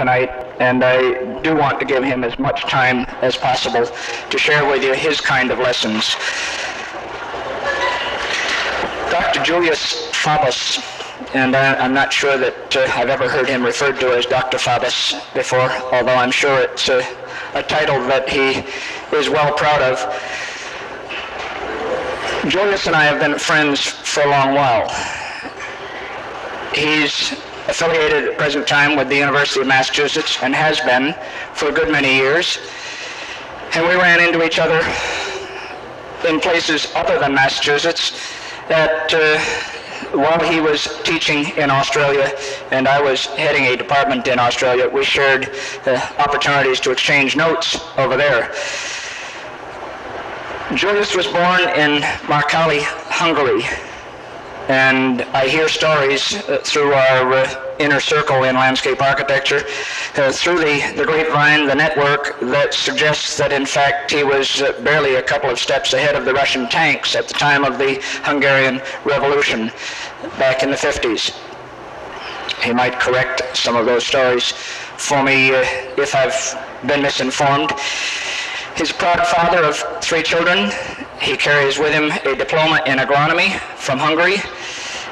tonight, and I do want to give him as much time as possible to share with you his kind of lessons. Dr. Julius Fabos, and I, I'm not sure that uh, I've ever heard him referred to as Dr. Fabos before, although I'm sure it's a, a title that he is well proud of. Julius and I have been friends for a long while. He's affiliated at present time with the University of Massachusetts and has been for a good many years. And we ran into each other in places other than Massachusetts that uh, while he was teaching in Australia and I was heading a department in Australia, we shared uh, opportunities to exchange notes over there. Julius was born in Markali, Hungary, and I hear stories uh, through our uh, inner circle in landscape architecture, uh, through the, the grapevine, the network, that suggests that in fact he was uh, barely a couple of steps ahead of the Russian tanks at the time of the Hungarian Revolution back in the 50s. He might correct some of those stories for me uh, if I've been misinformed. He's a proud father of three children. He carries with him a diploma in agronomy from Hungary,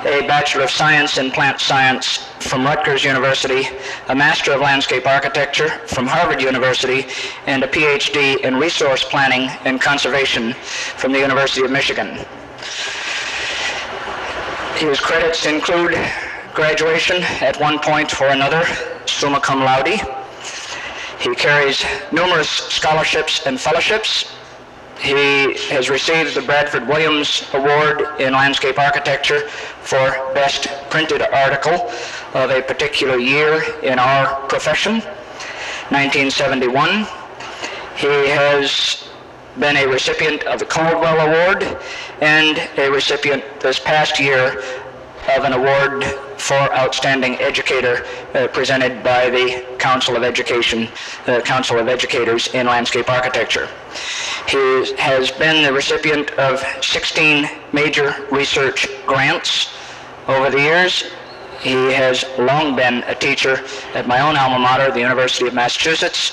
a Bachelor of Science in Plant Science from Rutgers University, a Master of Landscape Architecture from Harvard University, and a PhD in Resource Planning and Conservation from the University of Michigan. His credits include graduation at one point or another, summa cum laude, he carries numerous scholarships and fellowships. He has received the Bradford Williams Award in Landscape Architecture for Best Printed Article of a particular year in our profession, 1971. He has been a recipient of the Caldwell Award and a recipient this past year of an award for Outstanding Educator uh, presented by the Council of Education, uh, Council of Educators in Landscape Architecture. He has been the recipient of 16 major research grants over the years. He has long been a teacher at my own alma mater, the University of Massachusetts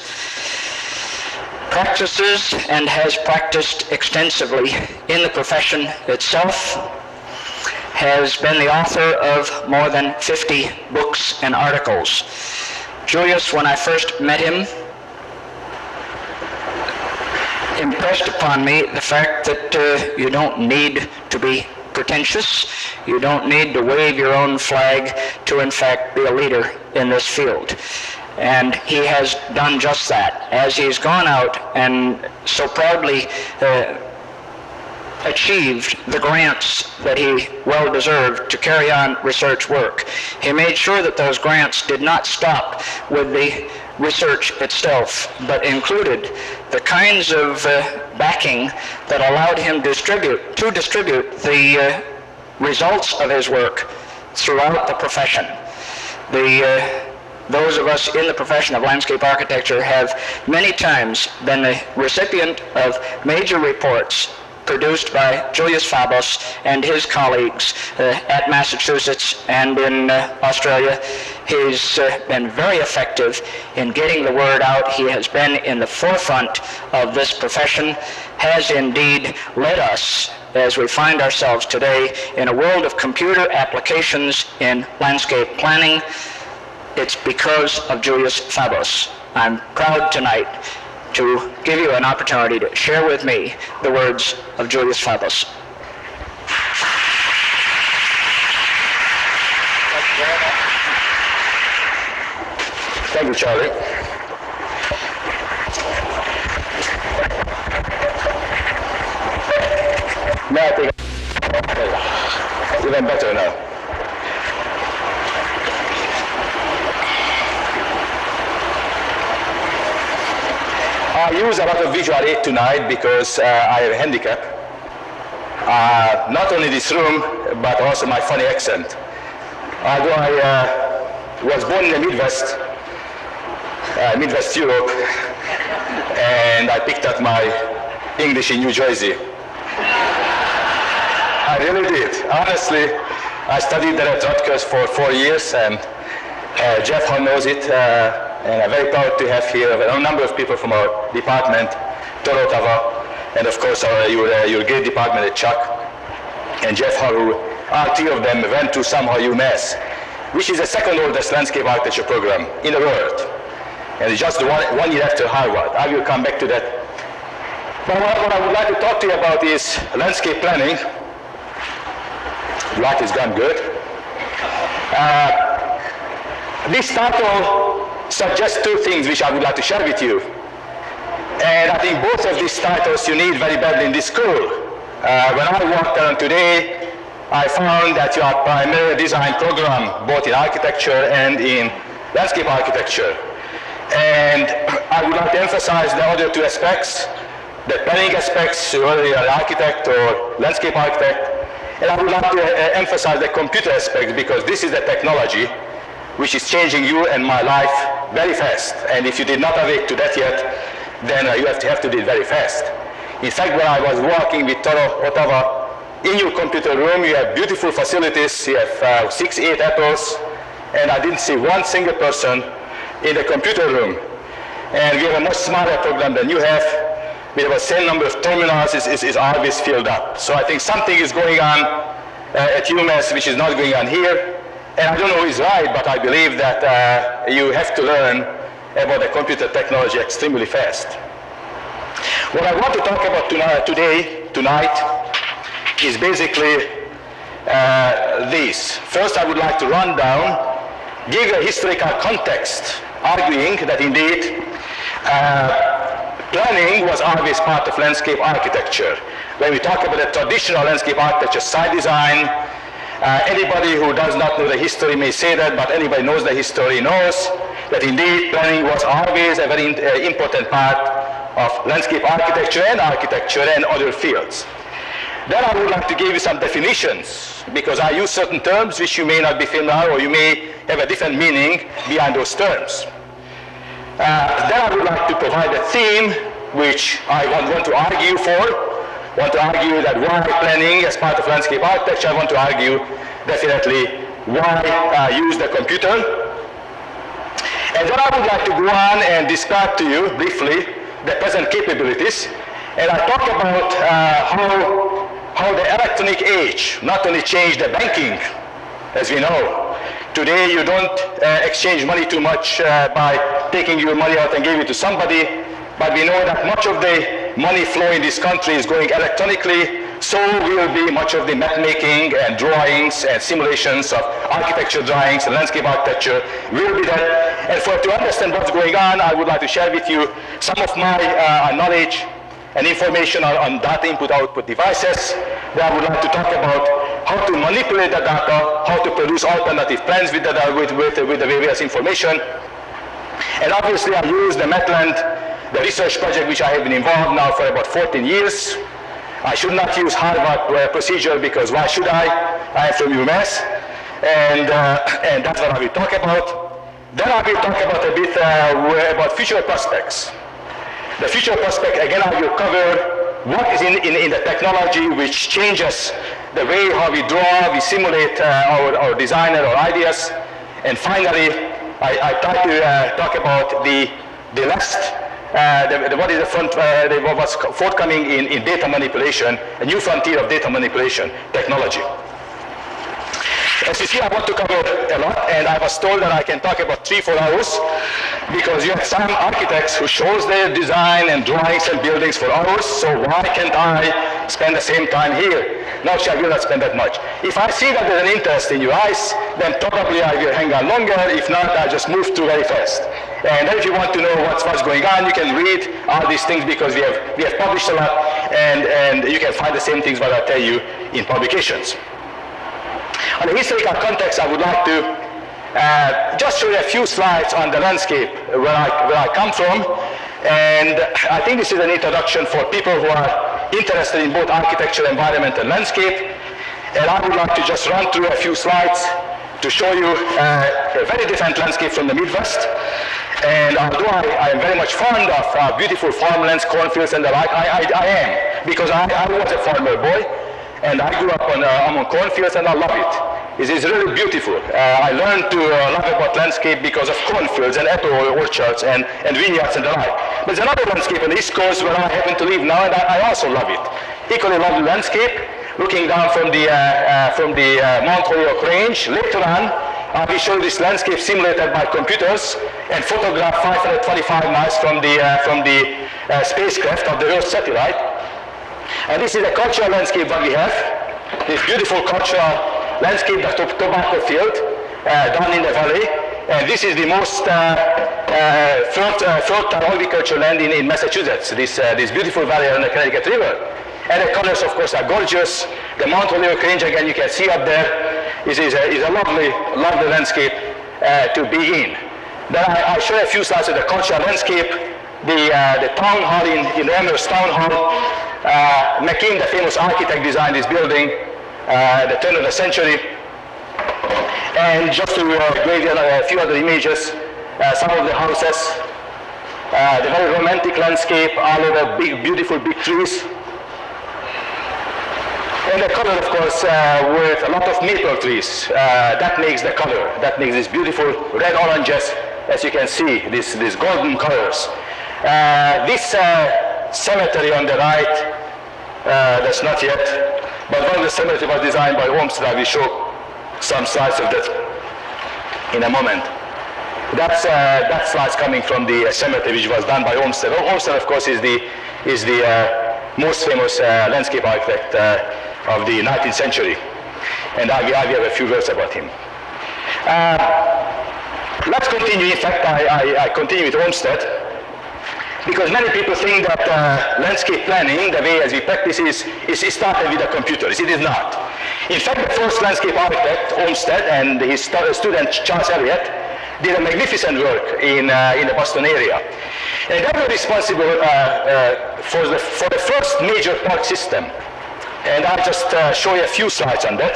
practices and has practiced extensively in the profession itself has been the author of more than 50 books and articles. Julius, when I first met him, impressed upon me the fact that uh, you don't need to be pretentious. You don't need to wave your own flag to, in fact, be a leader in this field. And he has done just that. As he's gone out and so proudly uh, achieved the grants that he well deserved to carry on research work. He made sure that those grants did not stop with the research itself, but included the kinds of uh, backing that allowed him distribute, to distribute the uh, results of his work throughout the profession. The, uh, those of us in the profession of landscape architecture have many times been the recipient of major reports produced by Julius Fabos and his colleagues uh, at Massachusetts and in uh, Australia. He's uh, been very effective in getting the word out. He has been in the forefront of this profession, has indeed led us as we find ourselves today in a world of computer applications in landscape planning. It's because of Julius Fabos. I'm proud tonight to give you an opportunity to share with me the words of Julius Fabos. Thank you, Charlie. Now I think even better now. I use a lot of visual aid tonight because uh, I have a handicap. Uh, not only this room, but also my funny accent. Although I uh, was born in the Midwest, uh, Midwest Europe, and I picked up my English in New Jersey. I really did. Honestly, I studied there at Rutgers for four years, and Uh, Jeff Hull knows it, uh, and I'm very proud to have here a number of people from our department, Toru Otawa, and of course our, your, uh, your great department at Chuck, and Jeff Haru, all three of them went to somehow UMass, which is the second oldest landscape architecture program in the world. And it's just one, one year after Harvard. I will come back to that. But what, what I would like to talk to you about is landscape planning. Light is gone good. Uh, this title suggests two things which I would like to share with you. And I think both of these titles you need very badly in this school. Uh, when I walked around today, I found that you are primary design program, both in architecture and in landscape architecture. And I would like to emphasize the other two aspects, the planning aspects, whether you're an architect or landscape architect, and I would like to uh, emphasize the computer aspect because this is the technology which is changing you and my life very fast. And if you did not awake to that yet, then uh, you have to, have to do it very fast. In fact, when I was working with Toru Otawa, in your computer room, you have beautiful facilities, you have uh, six, eight apples, and I didn't see one single person in the computer room. And we have a much smarter program than you have. We have the same number of terminals is, is, always filled up. So I think something is going on uh, at UMass which is not going on here. And I don't know who is right, but I believe that uh, you have to learn about the computer technology extremely fast. What I want to talk about tonight, today, tonight, is basically uh, this. First, I would like to run down, give a historical context, arguing that indeed uh, planning was always part of landscape architecture. When we talk about the traditional landscape architecture, site design, uh, anybody who does not know the history may say that, but anybody knows the history knows that indeed planning was always a very uh, important part of landscape architecture and architecture and other fields. Then I would like to give you some definitions because I use certain terms which you may not be familiar or you may have a different meaning behind those terms. Uh, then I would like to provide a theme which I want, want to argue for want to argue that why planning as part of landscape architecture, I want to argue definitely why uh, use the computer. And then I would like to go on and describe to you briefly the present capabilities. And I talk about uh, how, how the electronic age not only changed the banking, as we know. Today you don't uh, exchange money too much uh, by taking your money out and giving it to somebody, but we know that much of the money flow in this country is going electronically, so will be much of the map making and drawings and simulations of architecture drawings and landscape architecture will be there. And for to understand what's going on, I would like to share with you some of my uh, knowledge and information on, on data input output devices. Where I would like to talk about how to manipulate the data, how to produce alternative plans with the, with, with, with the various information. And obviously I use the METLAND the research project which I have been involved now for about 14 years. I should not use Harvard uh, procedure because why should I? I am from UMass. And, uh, and that's what I will talk about. Then I will talk about a bit uh, about future prospects. The future prospect, again, I will cover what is in, in, in the technology which changes the way how we draw, we simulate uh, our, our design our ideas. And finally, I, I try to uh, talk about the, the last uh, the, the, what is the front, uh, the, what was forthcoming in, in data manipulation, a new frontier of data manipulation technology. As you see, I want to cover a lot, and I was told that I can talk about three, four hours, because you have some architects who shows their design and drawings and buildings for hours, so why can't I spend the same time here? No, I will not spend that much. If I see that there's an interest in your eyes, then probably I will hang on longer. If not, I just move through very fast. And if you want to know what's, what's going on, you can read all these things because we have, we have published a lot, and, and you can find the same things what I tell you in publications. On the historical context, I would like to uh, just show you a few slides on the landscape where I, where I come from. And I think this is an introduction for people who are interested in both architecture, environment, and landscape. And I would like to just run through a few slides to show you uh, a very different landscape from the Midwest. And although I, I am very much fond of uh, beautiful farmlands, cornfields, and the like, I, I, I am, because I, I, was a farmer boy, and I grew up on, uh, cornfields, and I love it. It is really beautiful. Uh, I learned to uh, love about landscape because of cornfields and apple orchards and, and vineyards and the like. But there's another landscape on the East Coast where I happen to live now, and I, I also love it. Equally lovely landscape, looking down from the, uh, uh, from the uh, Mount Holyoke Range. Later on, I will show this landscape simulated by computers and photographed 525 miles from the, from the spacecraft of the Earth satellite. And this is a cultural landscape that we have. This beautiful cultural landscape the tobacco field uh, down in the valley. And this is the most uh, uh, fertile, fertile agricultural land in, in Massachusetts, this, this beautiful valley on the Connecticut River. And the colors, of course, are gorgeous. The Mount Holyoke Range, again, you can see up there, is, is, a, is a lovely, lovely landscape uh, to be in. Then I, will show a few slides of the cultural landscape. The, uh, the town hall in, in Amherst Town Hall. Uh, McKean, the famous architect, designed this building uh, the turn of the century. And just to uh, grade a few other images, uh, some of the houses, uh, the very romantic landscape, all of the big, beautiful big trees. And the color, of course, with a lot of maple trees. That makes the color. That makes these beautiful red oranges, as you can see, these, these golden colors. This cemetery on the right, that's not yet but one of the cemetery was designed by Olmsted. We show some slides of that in a moment. That's, uh, that slide's coming from the uh, cemetery which was done by Olmsted. Olmsted, of course, is the, is the uh, most famous uh, landscape architect uh, of the 19th century. And I, I have a few words about him. Uh, let's continue. In fact, I, I, I continue with Olmsted because many people think that uh, landscape planning, the way as we practice is, is started with the computers. It is not. In fact, the first landscape architect, Olmsted, and his student, Charles Eliot, did a magnificent work in, uh, in the Boston area. And they were responsible uh, uh, for, the, for the first major park system. And I'll just uh, show you a few slides on that.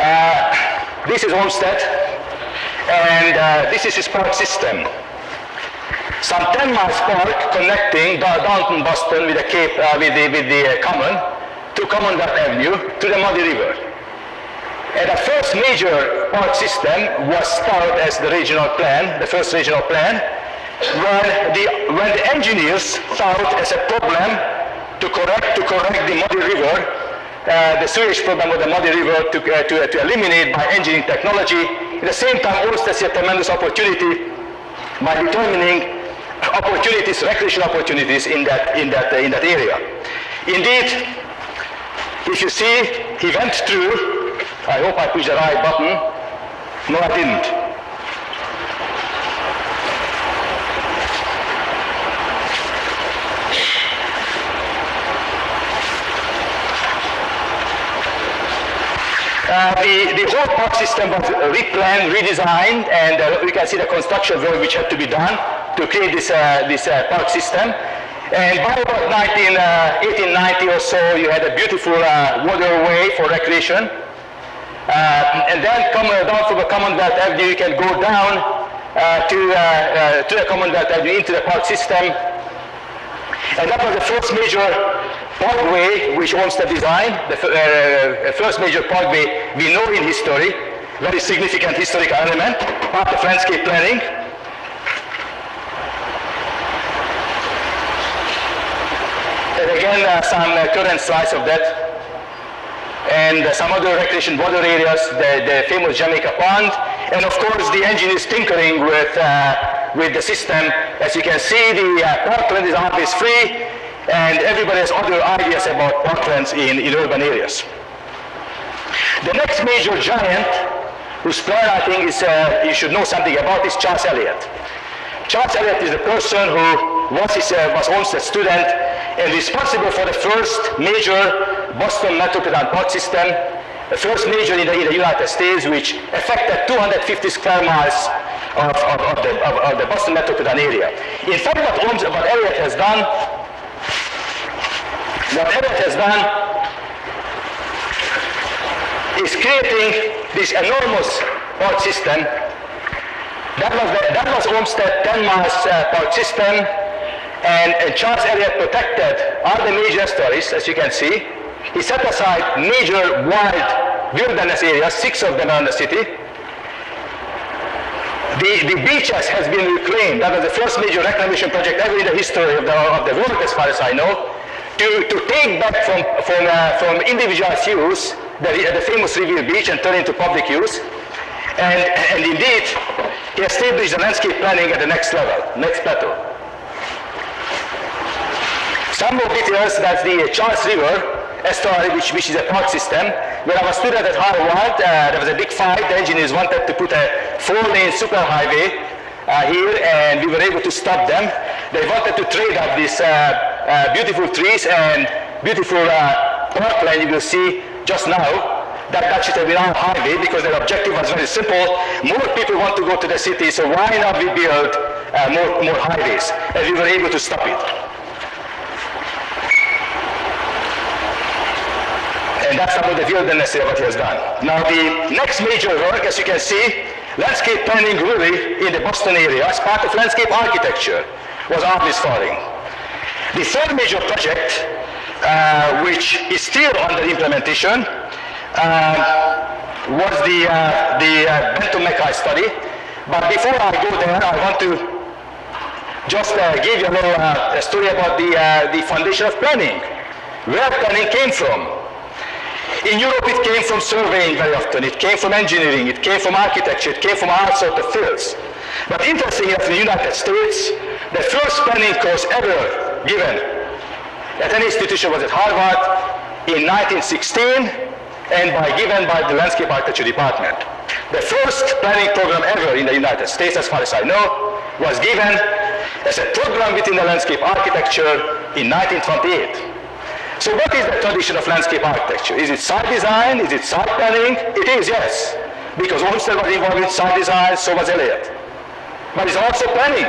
Uh, this is Olmsted and uh, this is his park system. Some 10 miles park connecting downtown Boston with the Cape, uh, with the, with the uh, Common to Commonwealth Avenue to the Muddy River. And the first major park system was started as the regional plan, the first regional plan, when the, when the engineers thought as a problem to correct, to correct the Muddy River, uh, the sewage problem of the Muddy River to, uh, to, uh, to eliminate by engineering technology at the same time, see a tremendous opportunity by determining opportunities, recreation opportunities in that, in that, uh, in that area. Indeed, if you see, he went through, I hope I pushed the right button. No, I didn't. Uh, the, the whole park system was replanned, redesigned, and uh, we can see the construction work which had to be done to create this, uh, this uh, park system. And by about 19, 1890 uh, or so, you had a beautiful waterway for recreation. and then come down from the Commonwealth Avenue, you can go down to, to the Commonwealth Avenue into the park system. And that was the first major parkway which Olmsted designed, the uh, first major parkway we know in history, very significant historical element, part of landscape planning. And again, uh, some uh, current slides of that. And uh, some other recreation water areas, the, the, famous Jamaica Pond, and of course the engineers tinkering with, uh, with the system. As you can see, the uh, parkland is always free, and everybody has other ideas about parklands in, in urban areas. The next major giant whose plan I think is, uh, you should know something about is Charles Eliot. Charles Eliot is the person who was, his, uh, was Olmsted student and responsible for the first major Boston Metropolitan Park System, the first major in the, in the United States which affected 250 square miles of, of, of, the, of, the, Boston metropolitan area. In fact, what, Holmes, what Eliot has done what Eliot has done is creating this enormous park system. That was, the, that was Olmsted 10 miles uh, park system, and, and Charles Eliot protected all the major stories, as you can see, he set aside major wild wilderness areas, six of them around the city. The, the beaches has been reclaimed. That was the first major reclamation project ever in the history of the, of the world, as far as I know, to, to take back from, from, uh, from individual use the, the famous Revere Beach and turn it into public use. And, and indeed, he established the landscape planning at the next level, next plateau. Some more details, that's the Charles River estuary, which, which is a park system. When I was student at Harvard, uh, there was a big fight. The engineers wanted to put a four-lane superhighway uh, here, and we were able to stop them. They wanted to trade up this uh, uh beautiful trees and beautiful uh, parkland you will see just now. That, that should have been our highway because their objective was very simple. More people want to go to the city, so why not we build uh, more, more highways? And we were able to stop it. and that's about the wilderness of what he has done. Now the next major work, as you can see, landscape planning really in the Boston area as part of landscape architecture was Arlis Faring. The third major project, uh, which is still under implementation, uh, was the, uh, the uh, Benton MacKaye study. But before I go there, I want to just uh, give you a little uh, story about the, the foundation of planning, where planning came from. In Europe, it came from surveying very often. It came from engineering. It came from architecture. It came from all sorts of fields. But interestingly, in the United States, the first planning course ever given at an institution was at Harvard in 1916 and by given by the Landscape Architecture Department. The first planning program ever in the United States, as far as I know, was given as a program within the landscape architecture in 1928. So what is the tradition of landscape architecture? Is it site design? Is it site planning? It is, yes. Because Olmsted was involved in site design, so was Eliot. But it's also planning.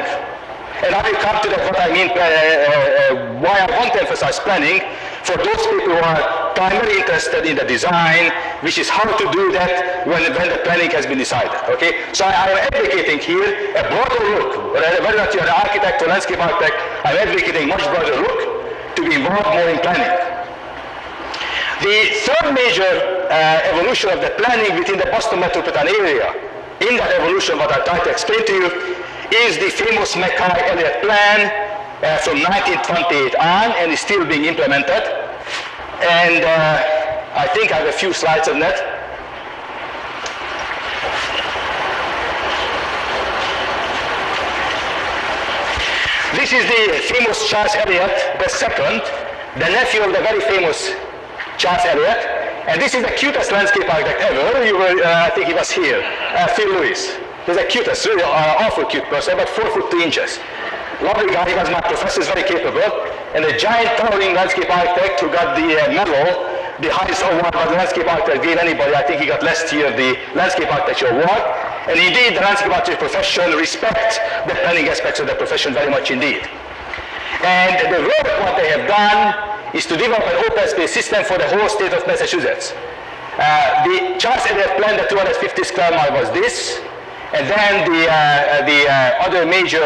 And I will come to that what I mean, uh, uh, uh, why I want to emphasize planning for those people who are primarily interested in the design, which is how to do that when, when the planning has been decided. Okay? So I, am advocating here a broader look, whether you're an architect or landscape architect, I'm advocating much broader look to be involved more in planning. The third major uh, evolution of the planning within the Boston metropolitan area, in that evolution, what I tried to explain to you, is the famous MacKaye-Eliot plan uh, from 1928 on and is still being implemented. And uh, I think I have a few slides on that. This is the famous Charles Eliot second, the nephew of the very famous Charles Eliot. And this is the cutest landscape architect ever. You were, uh, I think he was here, uh, Phil Lewis. He's the cutest, really uh, awful cute person, about four foot two inches. Lovely guy, he was my professor, he's very capable. And a giant towering landscape architect who got the uh, medal the highest award that the landscape architect gave anybody. I think he got last year the landscape architecture award. And indeed, the landscape architecture profession respects the planning aspects of the profession very much indeed. And the work what they have done is to develop an open space system for the whole state of Massachusetts. Uh, the Charles Eliot plan, the 250 square mile was this, and then the, uh, the uh, other major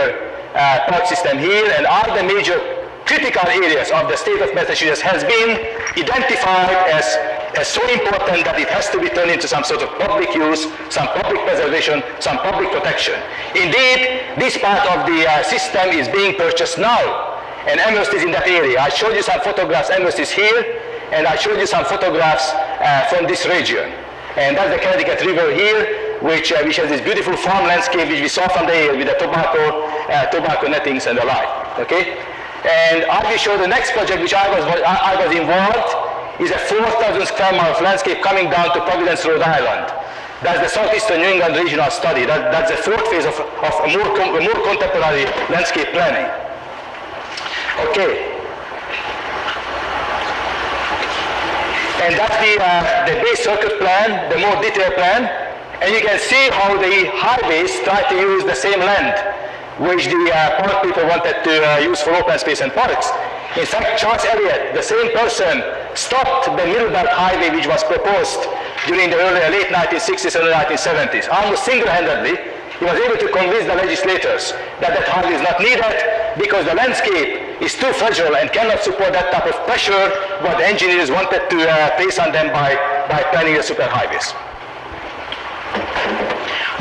uh, park system here, and all the major critical areas of the state of Massachusetts has been identified as, as so important that it has to be turned into some sort of public use, some public preservation, some public protection. Indeed, this part of the uh, system is being purchased now. And Amherst is in that area. I showed you some photographs. Amherst is here. And I showed you some photographs uh, from this region. And that's the Connecticut River here, which, uh, which has this beautiful farm landscape which we saw from the air with the tobacco, uh, tobacco nettings and the like. Okay? And I will show the next project which I was, I, was involved is a 4,000 square mile of landscape coming down to Providence, Rhode Island. That's the Southeastern New England regional study. That, that's the fourth phase of, of more more contemporary landscape planning. Okay. And that's the, uh, the Bay Circuit plan, the more detailed plan. And you can see how the highways try to use the same land which the uh, park people wanted to uh, use for open space and parks. In fact, Charles Eliot, the same person, stopped the Middlebelt Highway which was proposed during the early late 1960s and 1970s. Almost single-handedly, he was able to convince the legislators that that highway is not needed because the landscape is too fragile and cannot support that type of pressure what the engineers wanted to uh, place on them by, by planning the superhighways.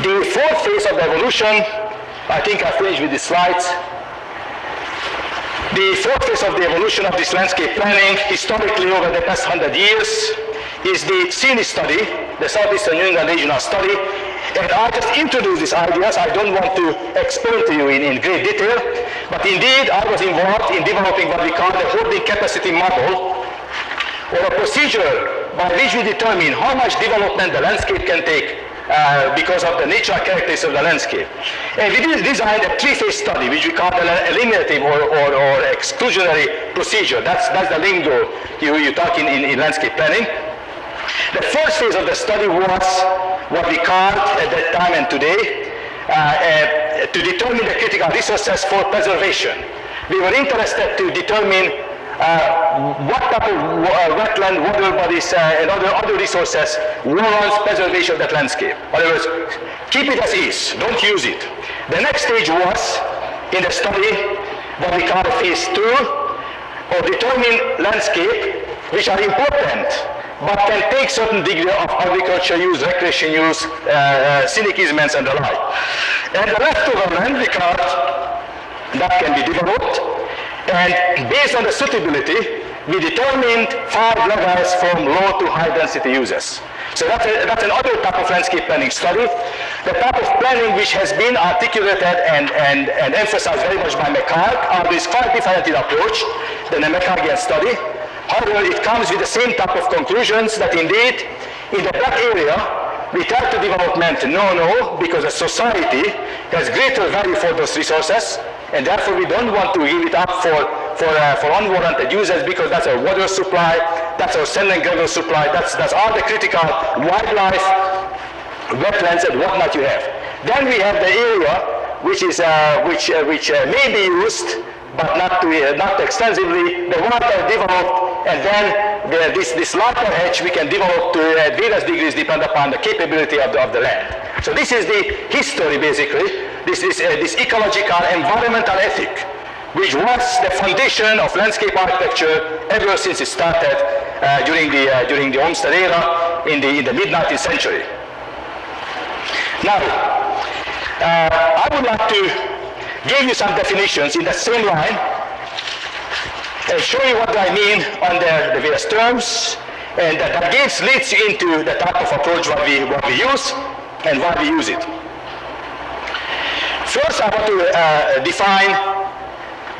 The fourth phase of the evolution, I think I finished with the slides. The fourth phase of the evolution of this landscape planning, historically over the past 100 years, is the SEANI study, the Southeastern New England Regional Study, and I just introduce these ideas. I don't want to explain to you in, in great detail, but indeed I was involved in developing what we call the holding capacity model, or a procedure by which we determine how much development the landscape can take uh, because of the natural characteristics of the landscape. And we designed a three-phase study, which we call an eliminative or, or, or exclusionary procedure. That's, that's the lingo you, you talk in, in, in landscape planning. The first phase of the study was what we called at that time and today uh, uh, to determine the critical resources for preservation. We were interested to determine what type of uh, wetland, water bodies, uh, and other, other resources warrants preservation of that landscape. In other words, keep it as is, don't use it. The next stage was, in the study, what we call phase two, or determine landscape which are important but can take certain degree of agriculture use, recreation use, uh, uh, scenic easements and the like. And the leftover land we call that can be developed and based on the suitability, we determined five levels from low to high density uses. So that's, a, that's another type of landscape planning study. The type of planning which has been articulated and, and, and emphasized very much by McHarg are this quite different approach than the McHargian study. However, it comes with the same type of conclusions that indeed, in the black area, we try to development no, no, because the society has greater value for those resources, and therefore we don't want to give it up for, for, uh, for unwarranted users because that's our water supply, that's our sand and gravel supply, that's, that's all the critical wildlife, wetlands and whatnot you have. Then we have the area which, is, uh, which, uh, which uh, may be used but not, to, uh, not extensively. The water developed, and then the, this, this lighter edge we can develop to uh, various degrees depend upon the capability of the, of the land. So this is the history, basically. This is uh, this ecological environmental ethic, which was the foundation of landscape architecture ever since it started uh, during the uh, during the Olmsted era in the in the mid 19th century. Now, uh, I would like to give you some definitions in the same line and show you what I mean under the various terms and that, gives, leads you into the type of approach what we, what we use and why we use it. First, I want to uh, define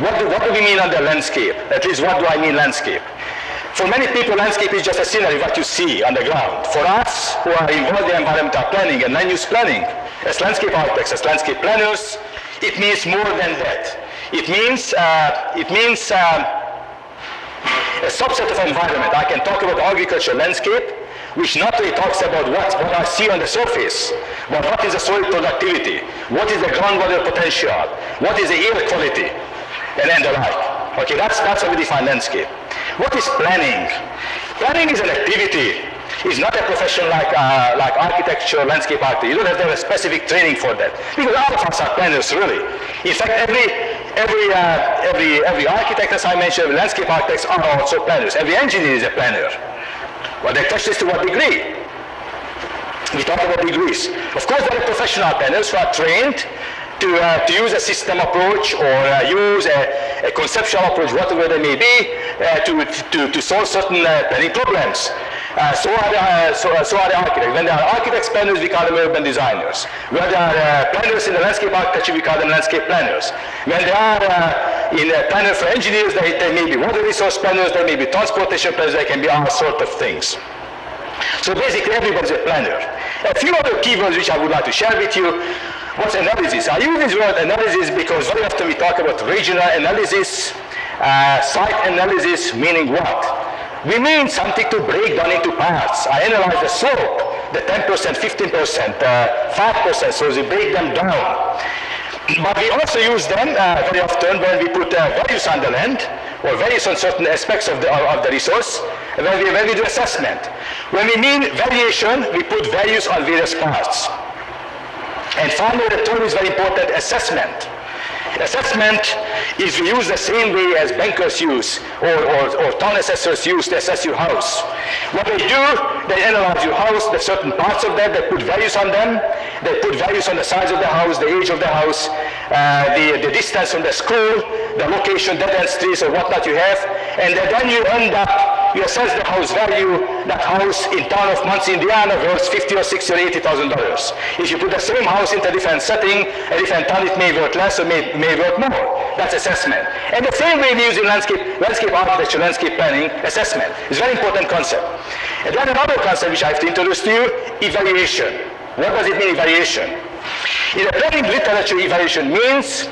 what do, what do we mean under landscape? At least, what do I mean landscape? For many people, landscape is just a scenery, what you see on the ground. For us, who are involved in environmental planning and land use planning, as landscape architects, as landscape planners, it means more than that. It means, uh, it means um, a subset of environment. I can talk about agriculture landscape, which not only talks about what, what I see on the surface, but what is the soil productivity, what is the groundwater potential, what is the air quality, and then the like. Okay, that's, that's how we define landscape. What is planning? Planning is an activity It's not a profession like, uh, like architecture, landscape architecture. You don't have to have a specific training for that. Because all of us are planners, really. In fact, every, every, uh, every, every architect, as I mentioned, landscape architects are also planners. Every engineer is a planner. Well, they touch this to what degree? We talk about degrees. Of course, there are professional planners who are trained to, uh, to use a system approach or uh, use a, a, conceptual approach, whatever they may be, uh, to, to, to solve certain uh, planning problems. Uh, so, are the, uh, so, uh, so, are the architects. When they are architects, planners, we call them urban designers. When they are uh, planners in the landscape architecture, we call them landscape planners. When they are uh, in uh, planners for engineers, they, they may be water resource planners, they may be transportation planners, they can be all sorts of things. So basically, everybody's a planner. A few other keywords which I would like to share with you. What's analysis? I use this word analysis because very often we talk about regional analysis, site analysis, meaning what? We mean something to break down into parts. I analyze the slope, the 10%, 15%, 5%, so we break them down. But we also use them uh, very often when we put uh, values on the land or values on certain aspects of the, of the resource when we, when we do assessment. When we mean variation, we put values on various parts. And finally, the term is very important, assessment. Assessment is used the same way as bankers use or, or, or town assessors use to assess your house. What they do, they analyze your house, the certain parts of that, they put values on them, they put values on the size of the house, the age of the house, uh, the, the distance from the school, the location, dead end streets or whatnot you have, and then you end up you assess the house value, that house in town of Muncie, Indiana worth 50 or 60 or 80,000 dollars. If you put the same house into a different setting, a different town, it may worth less or may, may worth more. That's assessment. And the same way we use in landscape, landscape architecture, landscape planning, assessment. It's a very important concept. And then another concept which I have to introduce to you, evaluation. What does it mean, evaluation? In the planning literature, evaluation means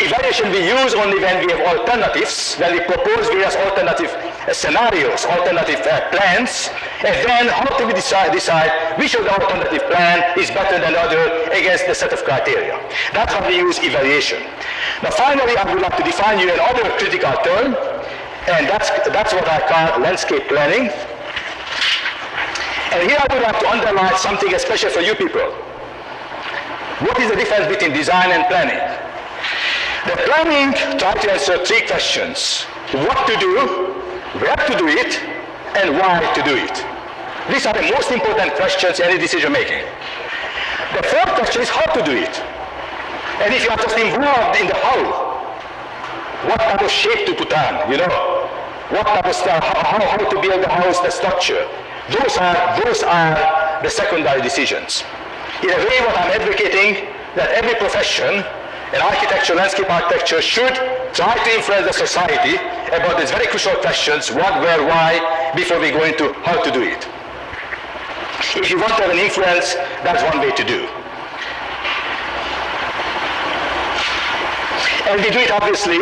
evaluation we use only when we have alternatives, when we propose various alternative scenarios, alternative uh, plans, and then how do we decide, decide which of the alternative plan is better than the other against the set of criteria. That's how we use evaluation. Now finally, I would like to define you another critical term, and that's, that's what I call landscape planning. And here I would like to underline something especially for you people. What is the difference between design and planning? The planning tries to answer three questions. What to do, where to do it, and why to do it. These are the most important questions in any decision making. The fourth question is how to do it. And if you are just involved in the how, what type of shape to put on, you know, what type of stuff, how, how to build the house, the structure. Those are, those are the secondary decisions. In a way, what I'm advocating, that every profession architecture, landscape architecture should try to influence the society about these very crucial questions, what, where, why, before we go into how to do it. If you want to have an influence, that's one way to do. And we do it obviously,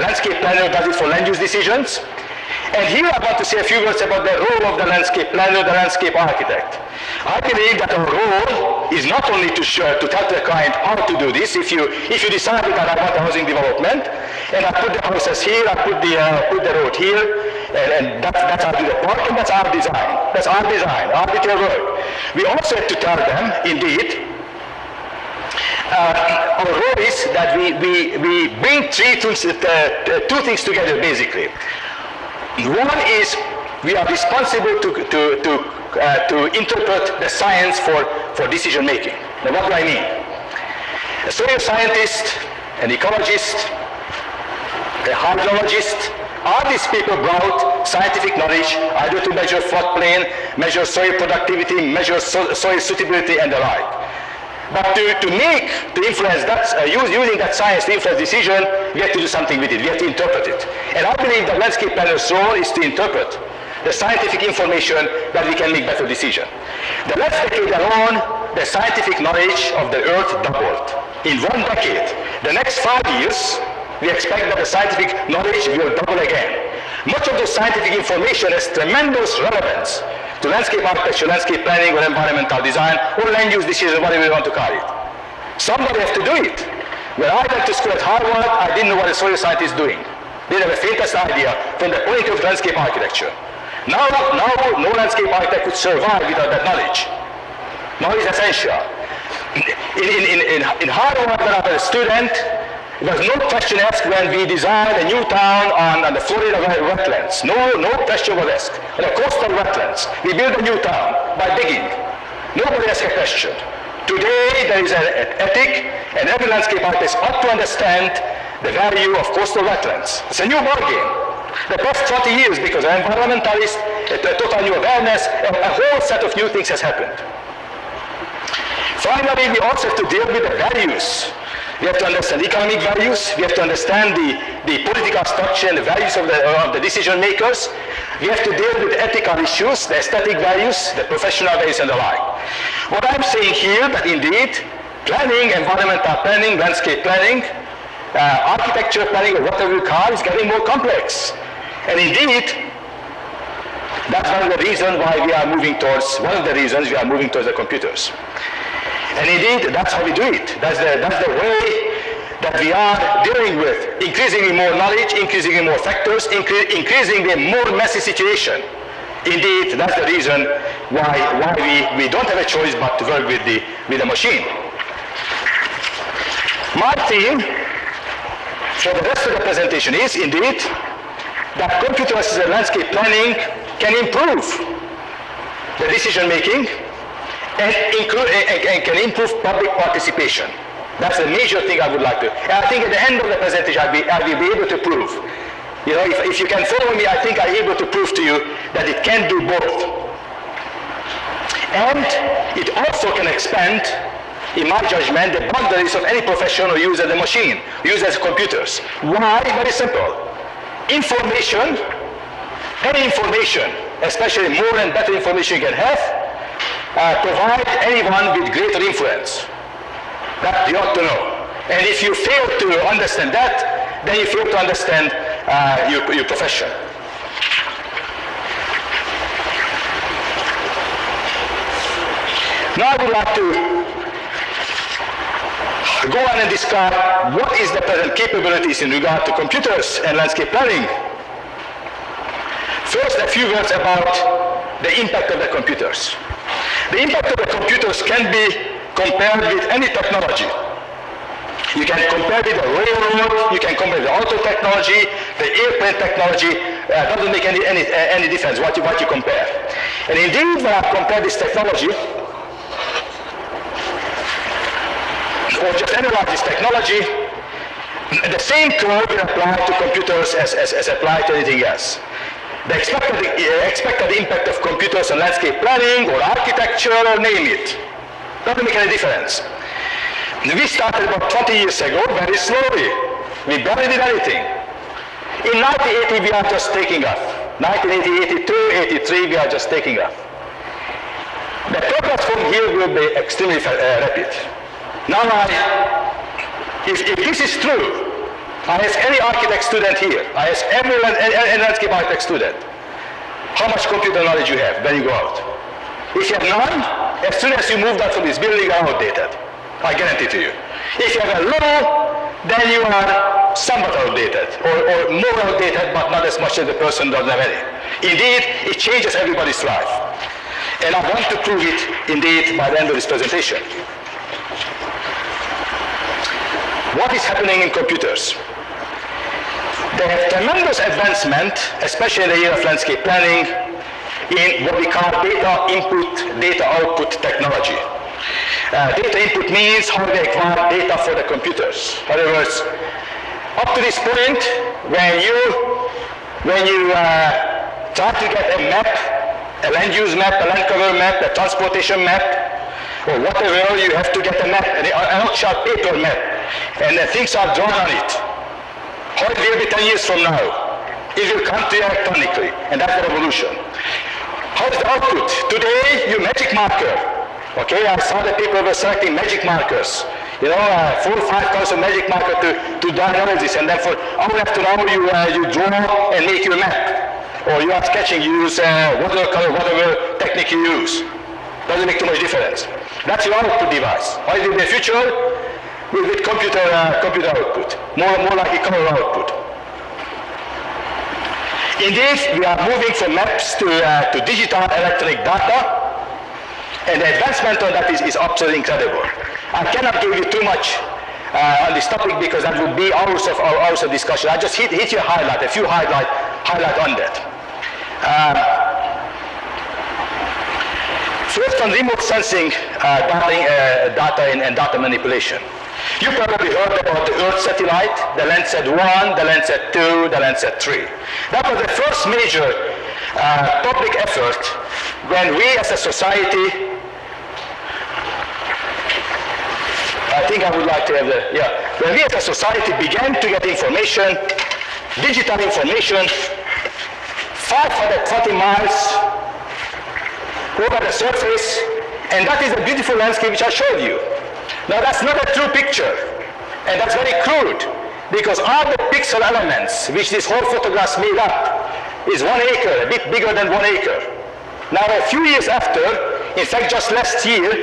landscape planner does it for land use decisions. And here I want to say a few words about the role of the landscape planner, the landscape architect. I believe that our role is not only to, show, to tell the client how to do this. If you, if you decide that I want a housing development, and I put the houses here, I put the, uh, put the road here, and, and that's, that's how the work, and that's our design. That's our design, our detailed work. We also have to tell them, indeed, uh, our role is that we, we, we bring three uh, two things together basically. One is we are responsible to, to, to, uh, to interpret the science for, for decision making. Now what do I mean? A soil scientist, an ecologist, a hydrologist, all these people brought scientific knowledge either to measure floodplain, measure soil productivity, measure so, soil suitability and the like. But to, to make, to influence that, uh, use, using that science to influence decision, we have to do something with it. We have to interpret it. And I believe the landscape planner's role is to interpret the scientific information that we can make better decision. The last decade alone, the scientific knowledge of the earth doubled. In one decade, the next five years, we expect that the scientific knowledge will double again. Much of the scientific information has tremendous relevance to landscape architecture, landscape planning, or environmental design, or land use decision, whatever you want to call it. Somebody has to do it. When I went to school at Harvard, I didn't know what a soil scientist is doing. Didn't have a faintest idea from the point of landscape architecture. Now, now no landscape architect could survive without that knowledge. Knowledge is essential. In, in, in, in, in Harvard, when I was a student, there was no question asked when we designed a new town on, on the Florida wetlands. No, no question was asked. On the coastal wetlands, we built a new town by digging. Nobody asked a question. Today, there is an ethic, and every landscape artist ought to understand the value of coastal wetlands. It's a new ballgame. The past 20 years, because I'm environmentalist, a, a total new awareness, a, a whole set of new things has happened. Finally, we also have to deal with the values we have to understand economic values. We have to understand the, the political structure and the values of the, of the decision makers. We have to deal with ethical issues, the aesthetic values, the professional values, and the like. What I'm saying here that indeed planning, environmental planning, landscape planning, uh, architecture planning, or whatever you call, is getting more complex. And indeed, that's one of the reasons why we are moving towards, one of the reasons we are moving towards the computers. And indeed, that's how we do it. That's the, that's the way that we are dealing with increasingly more knowledge, increasingly more factors, incre increasingly more messy situation. Indeed, that's the reason why, why we, we don't have a choice but to work with the, with the machine. My theme for the rest of the presentation is indeed that computer-assisted landscape planning can improve the decision making and, include, and, and can improve public participation. That's the major thing I would like to. And I think at the end of the presentation, I'll be, I'll be able to prove. You know, if, if you can follow me, I think I'm able to prove to you that it can do both. And it also can expand, in my judgment, the boundaries of any profession who uses the machine, uses computers. Why? Very simple. Information, any information, especially more and better information you can have, uh, provide anyone with greater influence. That you ought to know. And if you fail to understand that, then you fail to understand uh, your, your profession. Now I would like to go on and describe what is the present capabilities in regard to computers and landscape planning. First, a few words about the impact of the computers. The impact of the computers can be compared with any technology. You can compare with the railroad, you can compare the auto technology, the airplane technology, uh, doesn't make any, any, uh, any difference what you, what you compare. And indeed, when I compare this technology, or just analyze this technology, the same curve will apply to computers as, as, as apply to anything else. The expected, uh, expected impact of computers on landscape planning or architecture or name it. Doesn't make any difference. We started about 20 years ago very slowly. We barely did anything. In 1980 we are just taking off. 1980, 82, 83 we are just taking off. The progress from here will be extremely uh, rapid. Now I, if, if this is true, I ask any architect student here, I ask every landscape architect student, how much computer knowledge you have when you go out. If you have none, as soon as you move out from this building, you are outdated. I guarantee to you. If you have a little, then you are somewhat outdated, or, or more outdated, but not as much as the person doesn't have any. Indeed, it changes everybody's life. And I want to prove it, indeed, by the end of this presentation. What is happening in computers? They have tremendous advancement, especially in the area of landscape planning, in what we call data input, data output technology. Uh, data input means how they acquire data for the computers. In other words, up to this point, when you when you uh, try to get a map, a land use map, a land cover map, a transportation map, or whatever, you have to get a map, an, actual paper map, and uh, things are drawn on it. How it will be 10 years from now? It will come to you electronically, and that's the revolution. How is the output? Today, you magic marker. Okay, I saw that people were selecting magic markers. You know, uh, four or five colors of magic marker to, to do analysis, and then for hour after hour you, uh, you draw and make your map. Or you are sketching, you use uh, whatever color, whatever technique you use. Doesn't make too much difference. That's your output device. What is in the future? With, with computer, uh, computer output. More, more like a color output. Indeed, we are moving from maps to, uh, to digital electronic data, and the advancement on that is, is absolutely incredible. I cannot give you too much uh, on this topic because that would be hours of hours of discussion. I just hit, hit you a highlight, a few highlight, highlight on that. Um, first on remote sensing, uh, data, uh, data and, and data manipulation. You probably heard about the Earth satellite, the Landsat 1, the Landsat 2, the Landsat 3. That was the first major uh, public effort when we as a society, I think I would like to have the, yeah, when we as a society began to get information, digital information, 540 miles over the surface, and that is the beautiful landscape which I showed you. Now that's not a true picture, and that's very crude, because all the pixel elements which this whole photograph made up is one acre, a bit bigger than one acre. Now a few years after, in fact just last year,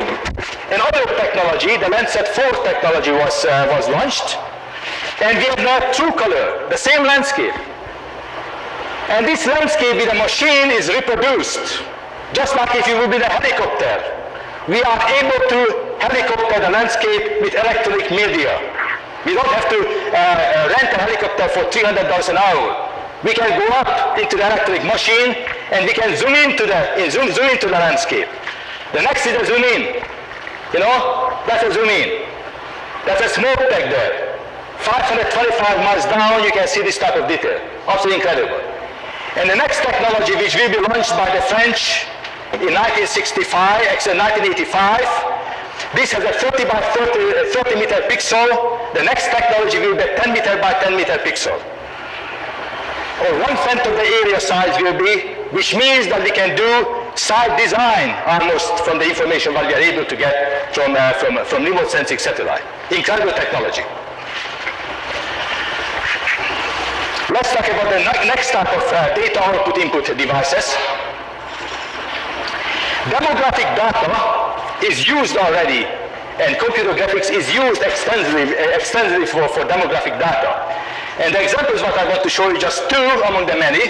another technology, the Landsat 4 technology was, uh, was launched, and we have now true color, the same landscape. And this landscape with a machine is reproduced, just like if you would be in a helicopter. We are able to helicopter the landscape with electronic media. We don't have to uh, uh, rent a helicopter for $300 an hour. We can go up into the electric machine and we can zoom into the zoom, zoom into the landscape. The next is a zoom in. You know, that's a zoom in. That's a smoke back there. 525 miles down, you can see this type of detail. Absolutely incredible. And the next technology, which will be launched by the French in 1965, actually 1985, this has a 30 by 30, 30 meter pixel. The next technology will be 10 meter by 10 meter pixel or one tenth of the area size will be, which means that we can do site design almost from the information that we are able to get from, uh, from, from remote sensing satellite. Incredible technology. Let's talk about the next type of uh, data output input devices. Demographic data is used already and computer graphics is used extensively, extensively for, for demographic data. And the examples what I want to show you just two among the many.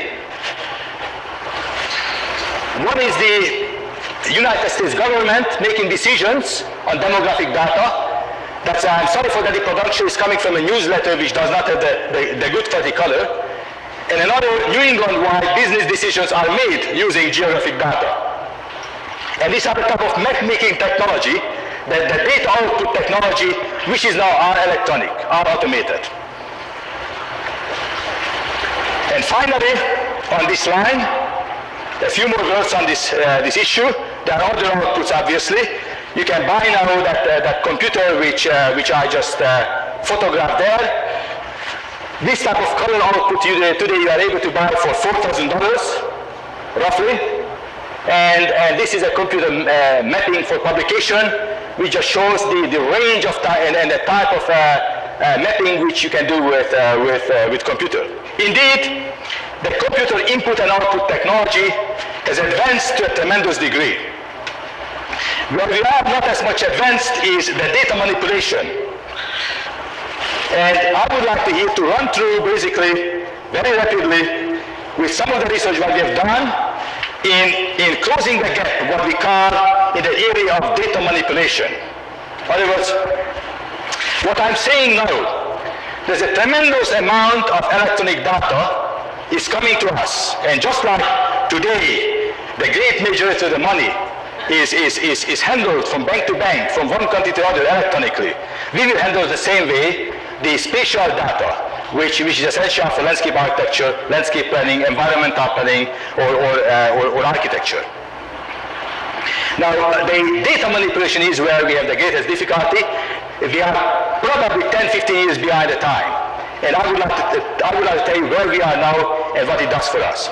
One is the United States government making decisions on demographic data. That's, I'm sorry for the production is coming from a newsletter which does not have the, the, the good fatty color. And another New England-wide business decisions are made using geographic data. And these are the type of map-making technology, the, the data output technology, which is now our electronic, our automated. And finally, on this line, a few more words on this, uh, this issue. There are other outputs, obviously. You can buy now that, uh, that computer which, uh, which I just uh, photographed there. This type of color output you, uh, today you are able to buy for $4,000, roughly. And, and this is a computer uh, mapping for publication, which just shows the, the range of time and, and the type of uh, uh, mapping which you can do with, with, with computer. Indeed, the computer input and output technology has advanced to a tremendous degree. Where we are not as much advanced is the data manipulation. And I would like to here to run through basically very rapidly with some of the research that we have done in, in closing the gap, what we call in the area of data manipulation. In other words, what I'm saying now there's a tremendous amount of electronic data is coming to us. And just like today, the great majority of the money is, is, is, is handled from bank to bank, from one country to another electronically. We will handle the same way the spatial data, which, which is essential for landscape architecture, landscape planning, environmental planning, or, or, uh, or, or architecture. Now, the data manipulation is where we have the greatest difficulty. We are probably 10, 15 years behind the time. And I would like to, I would like to tell you where we are now and what it does for us.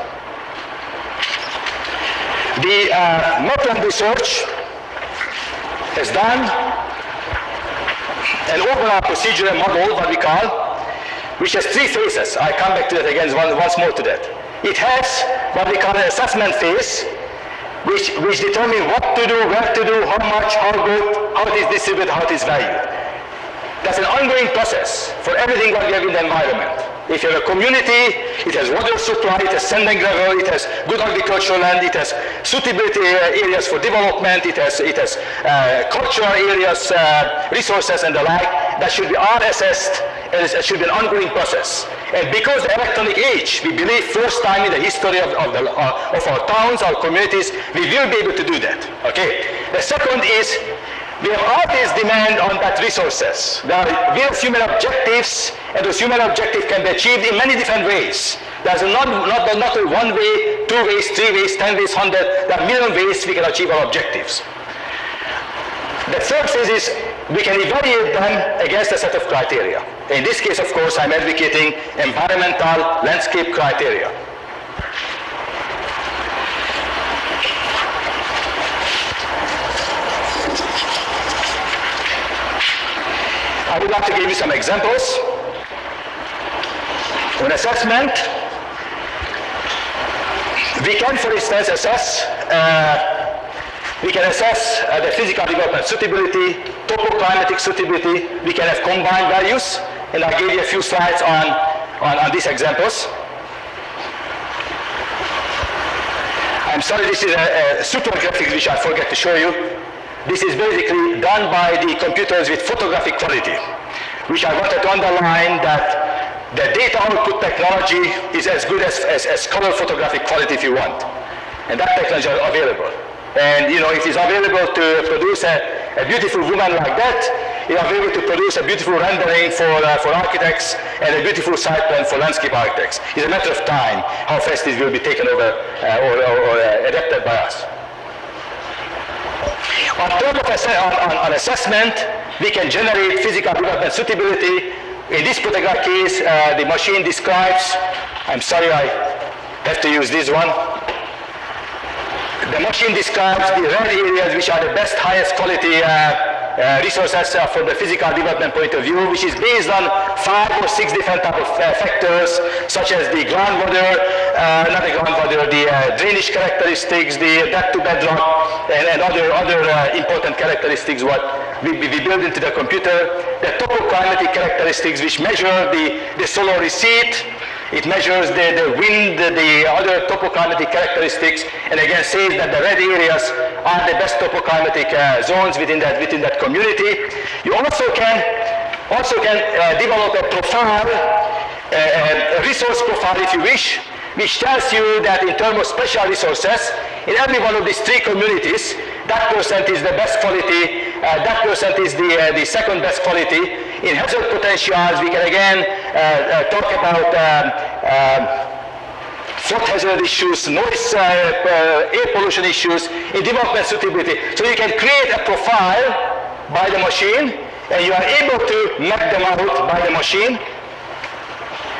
The uh, research has done an overall procedural model, what we call, which has three phases. I come back to that again once more to that. It has what we call an assessment phase, which, which determine what to do, where to do, how much, how good, how it is distributed, how it is valued. That's an ongoing process for everything that we have in the environment. If you have a community, it has water supply, it has sand and gravel, it has good agricultural land, it has suitability areas for development, it has, it has uh, cultural areas, uh, resources and the like. That should be all assessed and it should be an ongoing process. And because the electronic age, we believe first time in the history of, of, the, uh, of our towns, our communities, we will be able to do that. Okay. The second is we have all this demand on that resources. There are various human objectives, and those human objectives can be achieved in many different ways. There's not, not, not one way, two ways, three ways, ten ways, hundred. There are million ways we can achieve our objectives. The third phase is we can evaluate them against a set of criteria. In this case, of course, I'm advocating environmental landscape criteria. I would like to give you some examples. On assessment, we can, for instance, assess uh, we can assess uh, the physical development suitability, topoclimatic suitability. We can have combined values, and I gave you a few slides on, on, on these examples. I'm sorry, this is a, a super graphic which I forget to show you. This is basically done by the computers with photographic quality. which I wanted to underline that the data output technology is as good as, as, as color photographic quality if you want. And that technology is available. And you know, if it's available to produce a, a beautiful woman like that, it's available to produce a beautiful rendering for, uh, for architects and a beautiful site plan for landscape architects. It's a matter of time how fast this will be taken over uh, or, or, or uh, adapted by us. On terms of on assessment, we can generate physical development suitability in this particular case, uh, the machine describes, I'm sorry I have to use this one. The machine describes the red areas which are the best, highest quality uh, uh, resources uh, from the physical development point of view, which is based on five or six different type of uh, factors, such as the groundwater, uh, not the groundwater, the drainage characteristics, the depth to bedrock, and, and other other important characteristics what we, we build into the computer. The topoclimatic characteristics, which measure the, the solar receipt, it measures the, the wind, the other topoclimatic characteristics, and again says that the red areas are the best topoclimatic uh, zones within that, within that community. You also can, also can uh, develop a profile, uh, a resource profile if you wish, which tells you that in terms of special resources, in every one of these three communities, that percent is the best quality, uh, that percent is the, uh, the second best quality. In hazard potentials, we can again uh, uh talk about um, um, flood hazard issues, noise, uh, uh, air pollution issues, in development suitability. So you can create a profile by the machine, and you are able to map them out by the machine,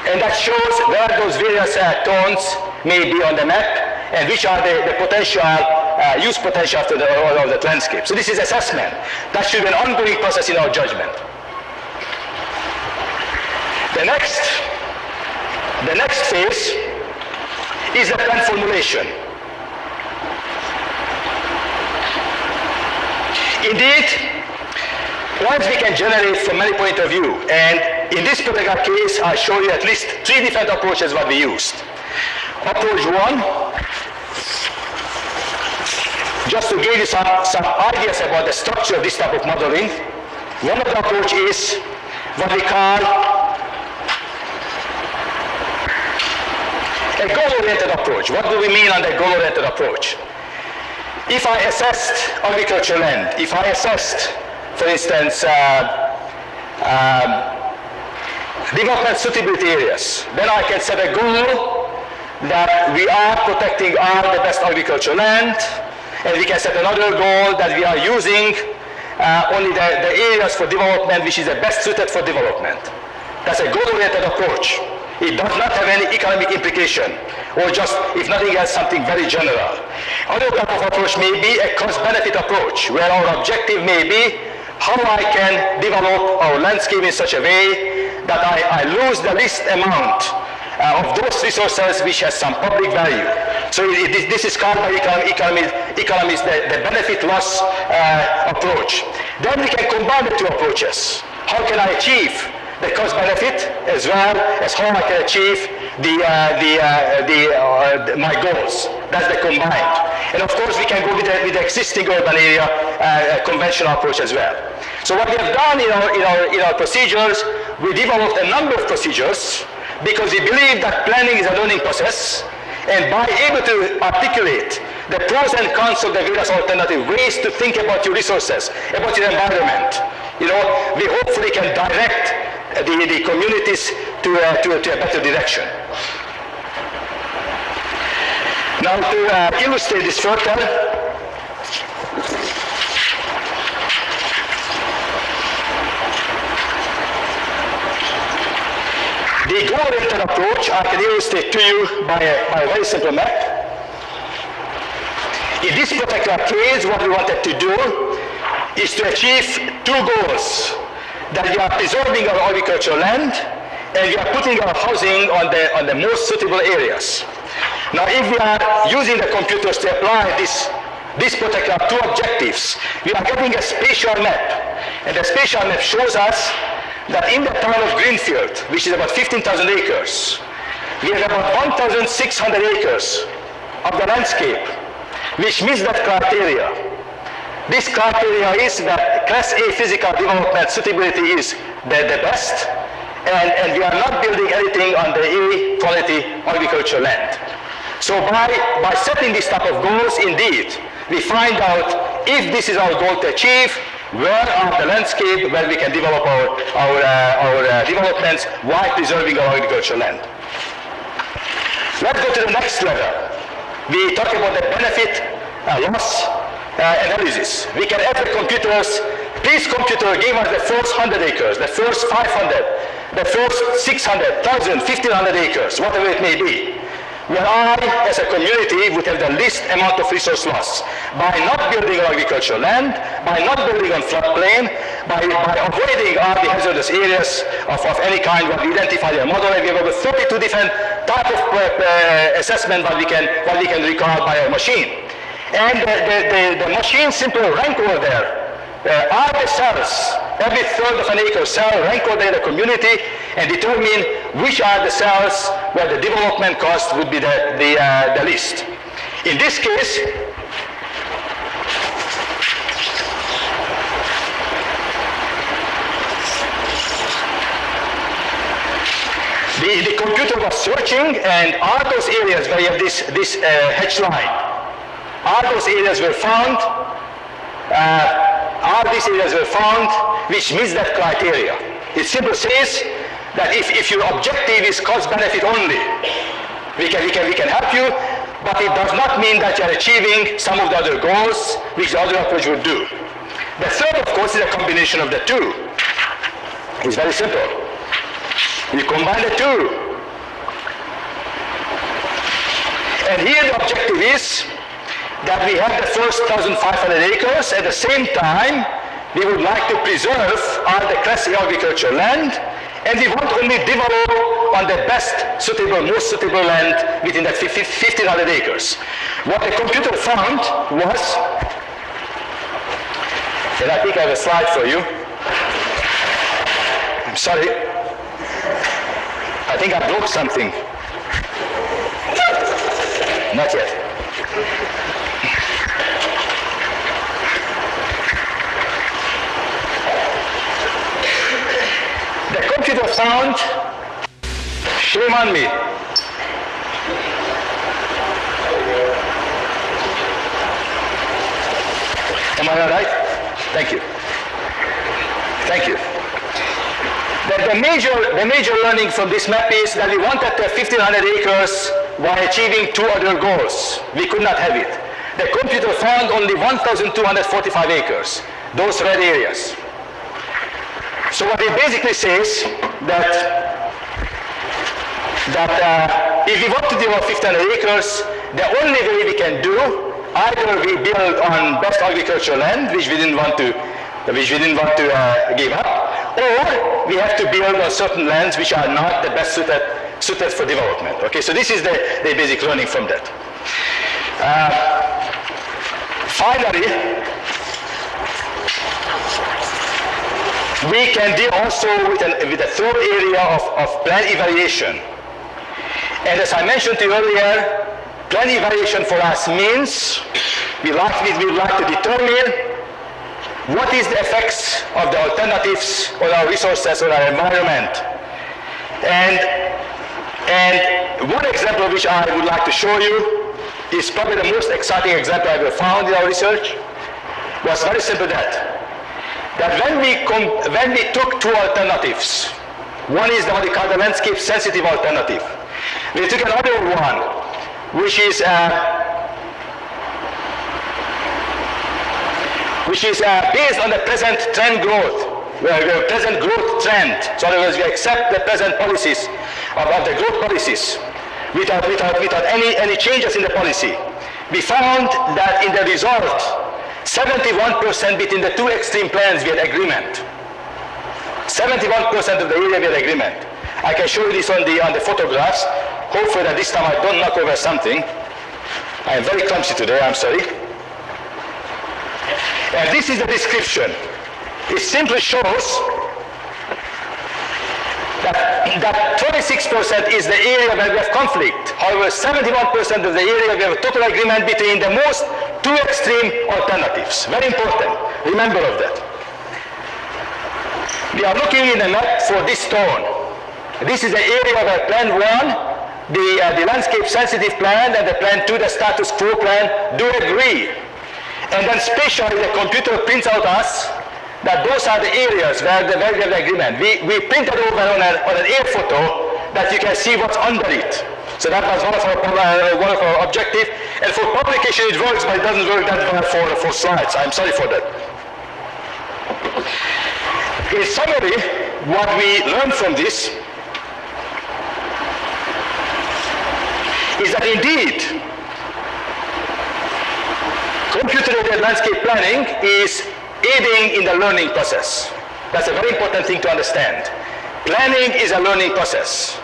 and that shows where those various tones may be on the map and which are the, the potential, uh, use potential of the, of the landscape. So this is assessment. That should be an ongoing process in our judgment. The next, the next phase is the plan formulation. Indeed, once we can generate from many point of view, and in this particular case, I show you at least three different approaches what we used. Approach one, just to give you some, some ideas about the structure of this type of modeling, one of the approach is what we call a goal-oriented approach. What do we mean the goal-oriented approach? If I assessed agricultural land, if I assessed, for instance, uh, um, development suitability areas. Then I can set a goal that we are protecting all the best agricultural land, and we can set another goal that we are using uh, only the, the areas for development which is the best suited for development. That's a goal-oriented approach. It does not have any economic implication, or just, if nothing else, something very general. Other type of approach may be a cost-benefit approach, where our objective may be how I can develop our landscape in such a way that I, I lose the least amount uh, of those resources which has some public value. So it, it, this is called by economists, economists the, the benefit loss uh, approach. Then we can combine the two approaches. How can I achieve the cost benefit as well as how I can achieve the, uh, the, uh, the, uh, my goals. That's the combined. And of course we can go with the, with the existing urban area uh, conventional approach as well. So what we have done in our, in our, in our procedures, we developed a number of procedures because we believe that planning is a learning process and by able to articulate the pros and cons of the various alternative ways to think about your resources, about your environment, you know, we hopefully can direct the, the communities to, uh, to, to a better direction. Now to uh, illustrate this further, The goal-oriented approach I can illustrate to you by a, by a very simple map. In this particular case, what we wanted to do is to achieve two goals. That we are preserving our agricultural land and we are putting our housing on the, on the most suitable areas. Now, if we are using the computers to apply this, this particular two objectives, we are getting a spatial map. And the spatial map shows us that in the town of Greenfield, which is about 15,000 acres, we have about 1,600 acres of the landscape, which meets that criteria. This criteria is that Class A physical development suitability is the, the best, and, and we are not building anything on the A quality agricultural land. So by, by setting this type of goals, indeed, we find out if this is our goal to achieve, where are the landscape where we can develop our, our, uh, our uh, developments while preserving our agricultural land. Let's go to the next level. We talk about the benefit uh, loss uh, analysis. We can enter computers. Please computer give us the first 100 acres, the first 500, the first 600, 1,000, 1,500 acres, whatever it may be where I, as a community, would have the least amount of resource loss by not building on agricultural land, by not building on floodplain, by, by avoiding all the hazardous areas of, of any kind what we identify in a model. And we have over 32 different type of uh, uh, assessment that we can, what we can record by a machine. And the, the, the, the machine simply rank over there uh, are the cells, every third of an acre cell, rank order the community and determine which are the cells where the development cost would be the, the, uh, the least. In this case, the, the computer was searching and are those areas where you have this, this uh, hatch line, are those areas were found uh, these areas were found which meets that criteria. It simply says that if, if your objective is cost benefit only, we can, we, can, we can help you, but it does not mean that you are achieving some of the other goals which the other approach would do. The third, of course, is a combination of the two. It's very simple. You combine the two. And here the objective is that we have the first 1,500 acres. At the same time, we would like to preserve all the classic agricultural land, and we want only develop on the best suitable, most suitable land within that 1,500 acres. What the computer found was, and I think I have a slide for you. I'm sorry. I think I broke something. Not yet. Computer found, shame on me. Am I all right? Thank you. Thank you. The, the, major, the major learning from this map is that we wanted to have 1,500 acres while achieving two other goals. We could not have it. The computer found only 1,245 acres, those red areas. So what it basically says that that uh, if we want to develop 1,500 acres, the only way we can do either we build on best agricultural land, which we didn't want to, which we didn't want to uh, give up, or we have to build on certain lands which are not the best suited, suited for development. Okay, so this is the, the basic learning from that. Uh, finally, we can deal also with, an, with third area of, of plan evaluation. And as I mentioned to you earlier, plan evaluation for us means we like, we like to determine what is the effects of the alternatives on our resources, on our environment. And, and one example which I would like to show you is probably the most exciting example I've ever found in our research was very simple that that when we, when we took two alternatives, one is the, what we call the landscape sensitive alternative. We took another one, which is uh, which is uh, based on the present trend growth, where the present growth trend. So in other words, we accept the present policies of, of the growth policies without, without, without any, any changes in the policy. We found that in the result, 71% between the two extreme plans we had agreement. 71% of the area we had agreement. I can show you this on the, on the photographs. Hopefully that this time I don't knock over something. I am very clumsy today, I'm sorry. And this is the description. It simply shows that, that 26% is the area where we have conflict. However, 71% of the area we have total agreement between the most two extreme alternatives. Very important. Remember of that. We are looking in the map for this stone. This is the area of plan one, the, uh, the landscape sensitive plan and the plan two, the status quo plan, do agree. And then spatially the computer prints out us that those are the areas where, the, where we agreement. We, we printed over on, a, on an air photo that you can see what's under it. So that was one of our, uh, one of our objectives. And for publication it works, but it doesn't work that well for, for slides. I'm sorry for that. In summary, what we learned from this is that indeed computer-aided landscape planning is aiding in the learning process. That's a very important thing to understand. Planning is a learning process.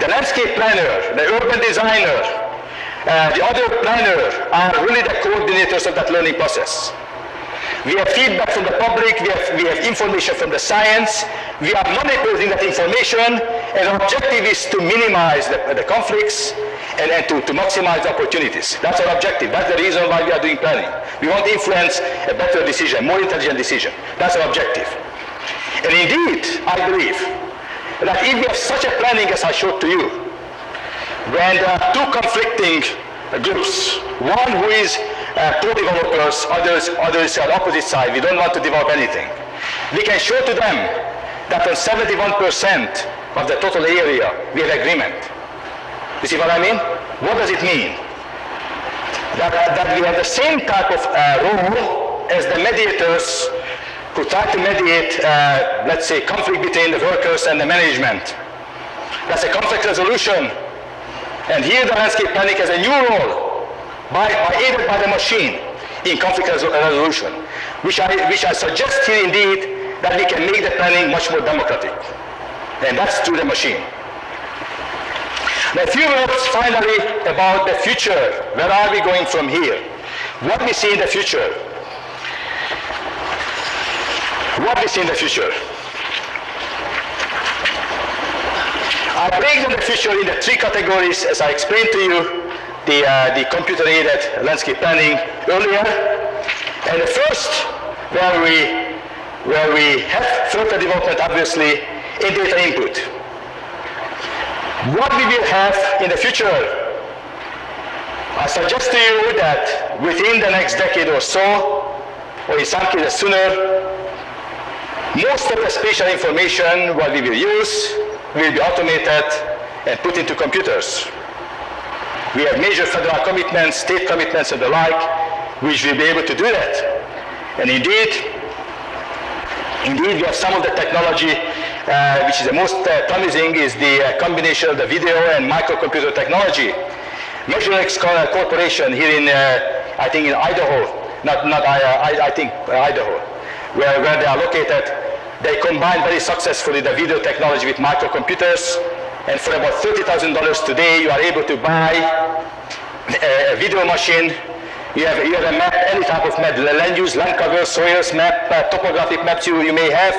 The landscape planner, the urban designer, uh, the other planner are really the coordinators of that learning process. We have feedback from the public, we have, we have information from the science, we are manipulating that information, and our objective is to minimize the, the conflicts and, and to, to maximize the opportunities. That's our objective. That's the reason why we are doing planning. We want to influence a better decision, more intelligent decision. That's our objective. And indeed, I believe that if we have such a planning as I showed to you, when there are two conflicting groups, one who is uh, pro-developers, others, others are opposite side. We don't want to develop anything. We can show to them that on 71% of the total area, we have agreement. You see what I mean? What does it mean? That, that we have the same type of uh, role as the mediators who try to mediate, uh, let's say, conflict between the workers and the management. That's a conflict resolution. And here the landscape planning has a new role by, by aided by the machine in conflict resolution, which I, which I suggest here indeed that we can make the planning much more democratic. And that's through the machine. Now, a few words finally about the future. Where are we going from here? What we see in the future. What we see in the future. I break down the future in the three categories as I explained to you the, uh, the computer-aided landscape planning earlier. And the first, where we, where we have further development, obviously, in data input. What we will have in the future, I suggest to you that within the next decade or so, or in some cases sooner, most of the spatial information what we will use will be automated and put into computers. We have major federal commitments, state commitments and the like, which will be able to do that. And indeed, indeed we have some of the technology uh, which is the most uh, promising is the uh, combination of the video and microcomputer technology. Measurex Corporation here in, uh, I think in Idaho, not, not I, I, I think Idaho, where, where they are located, they combine very successfully the video technology with microcomputers and for about $30,000 today, you are able to buy a video machine. You have, you have a map, any type of map, land use, land cover, soils map, uh, topographic maps you, you may have.